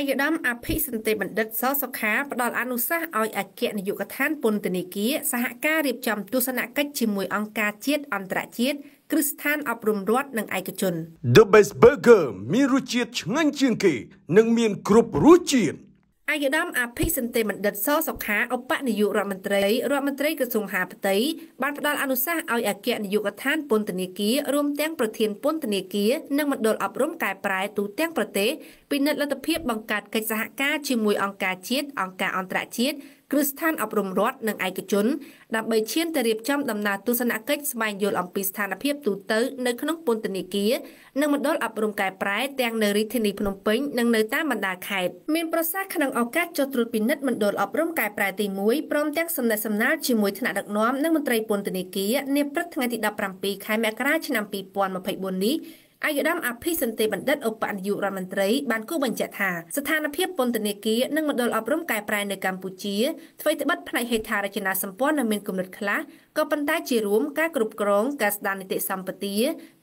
អាយដាមអភិសន្តិបណ្ឌិតសសុខាផ្ដល់អនុសាសន៍ឲ្យអគ្គនាយកដ្ឋានពន្ធនាគារសហការរៀបចំទស្សនកិច្ចជាមួយអង្គការជាតិអន្តរជាតិគ្រឹះស្ថានអប់រំរដ្ឋនិងឯកជន The Best Burger មានរសជាតិឆ្ងាញ់ជាងគេ និងមានគ្រប់រសជាតិ អាយដាមអភិសន្តិបណ្ឌិតសសុខាឧបនាយករដ្ឋមន្ត្រីរដ្ឋមន្ត្រីក្រសួងហាផ្ទៃបានផ្ដល់អនុសាសន៍ឲ្យអគ្គនាយកដ្ឋានពន្ធនាគាររួមទាំងប្រធានពន្ធនាគារនិងមណ្ឌលអប់រំកែប្រែទូទាំងប្រទេសពិនិត្យលទ្ធភាពបង្កើតកិច្ចសហការជាមួយអង្គការជាតិអង្គការអន្តរជាតិ គ្រឹះស្ថានអប់រំរដ្ឋនិងឯកជន ដើម្បីឈានទៅរៀបចំដំណើរទស្សនកិច្ចស្វែងយល់អំពីស្ថានភាពទូទៅនៅក្នុងពន្ធនាគារនិងមណ្ឌលអប់រំកែប្រែទាំងនៅរាជធានីភ្នំពេញនិងនៅតាមបណ្ដាខេត្តមានប្រសាសន៍ក្នុងឱកាសចុះត្រួតពិនិត្យមណ្ឌលអប់រំកែប្រែទី1ព្រមទាំងសំណេះសំណាលជាមួយថ្នាក់ដឹកនាំនិងមន្ត្រីពន្ធនាគារនាព្រឹកថ្ងៃទី17ខែមករាឆ្នាំ2024នេះ អាយដាមអភិសន្តិបណ្ឌិតឧបនាយករដ្ឋមន្ត្រីបានគូបញ្ជាក់ថាស្ថានភាពពន្ធនាគារនិងមណ្ឌលអប់រំកែប្រែនៅកម្ពុជាអ្វីត្បិតផ្នែកហេដ្ឋារចនាសម្ព័ន្ធនៅមានគំនិតខ្លះក៏ប៉ុន្តែជារួមការគ្រប់គ្រងការស្ដារនីតិសម្បទា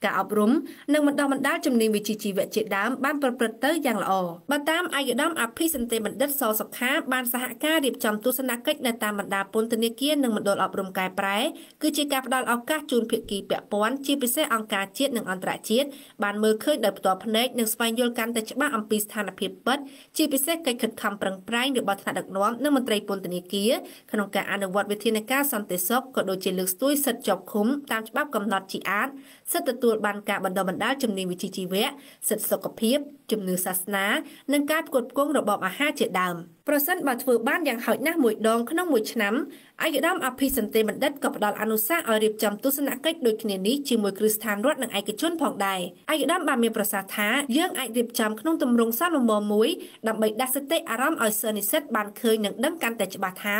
ការអប់រំនិងបណ្ដុះបណ្ដាលជំនាញវិជ្ជាជីវៈជាដើមបានប្រព្រឹត្តទៅយ៉ាងល្អបើតាមអាយដាមអភិសន្តិបណ្ឌិតសសុខាបានសហការរៀបចំទស្សនកិច្ចនៅតាមបណ្ដាពន្ធនាគារនិងមណ្ឌលអប់រំកែប្រែគឺជាការផ្ដល់ឱកាសជូនភាគីពាក់ព័ន្ធជាពិសេសអង្គការជាតិនិងអន្តរជាតិបានមើលឃើញដោយផ្ទាល់ភ្នែកនិងស្វែងយល់កាន់តែច្បាស់អំពីស្ថានភាពពិតជាពិសេសកិច្ចខិតខំប្រឹងប្រែងរបស់ថ្នាក់ដឹកនាំនិងមន្ត្រីពន្ធនាគារក្នុងការអនុវត្តវិធានការសន្តិសុខក៏ដូចជាលើកស្ទួយសិទ្ធិជាប់ឃុំតាមច្បាប់កំណត់ជាអាចសិទ្ធិទទួលបានការបណ្ដុះបណ្ដាលជំនាញវិជ្ជាជីវៈសិទ្ធិសុខភាពជំនឿសាសនានិងការផ្គត់ផ្គង់របបអាហារជាដើម ប្រសិនបើធ្វើបានយ៉ាងហោចណាស់មួយដងក្នុងមួយឆ្នាំឯកឧត្តមអភិសន្តិបណ្ឌិតក៏ផ្ដល់អនុសាសន៍ឲ្យរៀបចំទស្សនកិច្ចដូចគ្នានេះជាមួយគ្រឹះស្ថានរដ្ឋនិងឯកជនផងដែរឯកឧត្តមបានមានប្រសាសន៍ថាយើងអាចរៀបចំក្នុងទម្រង់សមមមមួយដើម្បីដាស់សតិអារម្មណ៍ឲ្យសិស្សនិស្សិតបានឃើញនិងដឹងកាន់តែច្បាស់ថា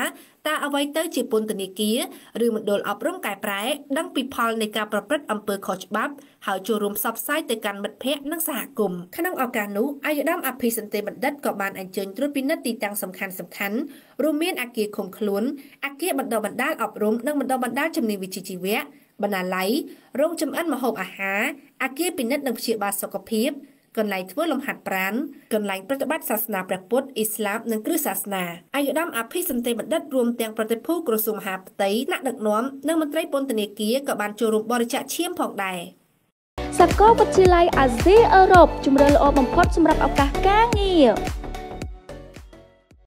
តើអ្វីទៅជាពន្ធនាគារឬមណ្ឌលអប់រំកែប្រែដឹងពីផលនៃការប្រព្រឹត្តអំពើខុសច្បាប់ហើយចូលរួមផ្សព្វផ្សាយទៅកាន់មិត្តភ័ក្តិនិងសហគមន៍ក្នុងឱកាសនោះអាយុដាមអភិសន្តិបណ្ឌិតក៏បានអញ្ជើញត្រួតពិនិត្យទីតាំងសំខាន់សំខាន់រួមមានអគារឃុំខ្លួនអគារបណ្ដុះបណ្ដាលអប់រំនិងបណ្ដុះបណ្ដាលជំនាញវិជ្ជាជីវៈបណ្ណាល័យរោងចម្អិនម្ហូបអាហារអគារពិនិត្យនិងព្យាបាលសុខភាព កន្លែងធ្វើលំហាត់ប្រាណកន្លែងប្រតិបត្តិសាសនាព្រះពុទ្ធអ៊ីស្លាមនិងគ្រឹះសាសនាអាយុដាមអភិសន្តិបណ្ឌិតរួមទាំងប្រតិភូក្រសួងមហាផ្ទៃថ្នាក់ដឹកនាំនិងមន្ត្រីពន្ធនាគារក៏បានចូលរួមបរិច្ចាគឈាមផងដែរសាកលវិទ្យាល័យអាស៊ីអឺរ៉ុបជំរឿនល្អបំផុតសម្រាប់ឱកាសការងារ